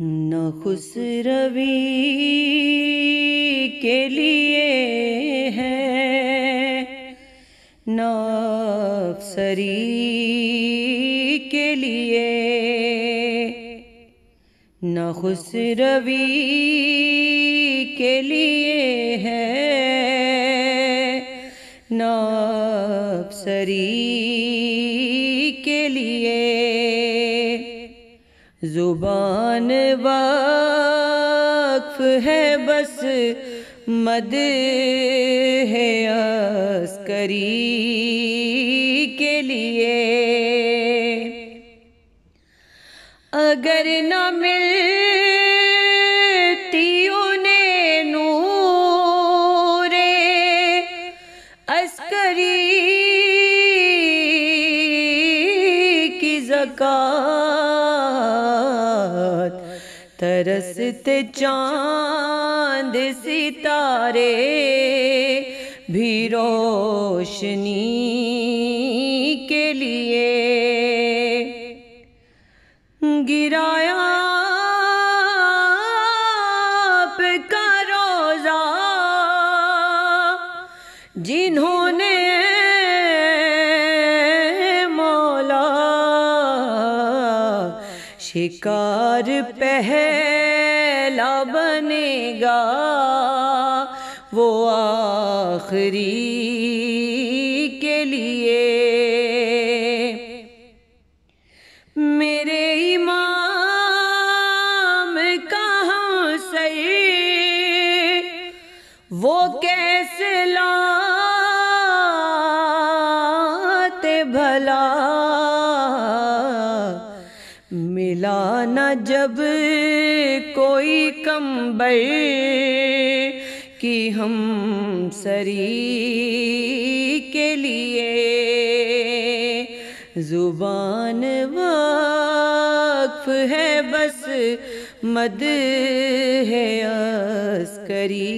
न खुसरवी के लिए है। न अफसरी के लिए। न खुसरवी के लिए है। न अफसरी ज़ुबान वक्फ है बस मद है अस्करी के लिए। अगर न मिलती की जक़ात तरसते चाँद सितारे भी रोशनी के लिए। गिराया का रोजा जिन्होंने शिकार पहला बनेगा, वो आखिरी के लिए। मेरे इमाम कहाँ सही वो कैसे लाते भला? मिला न जब कोई कंबल कि हम सरी के लिए। ज़ुबान वक्फ है बस, मद है अस्करी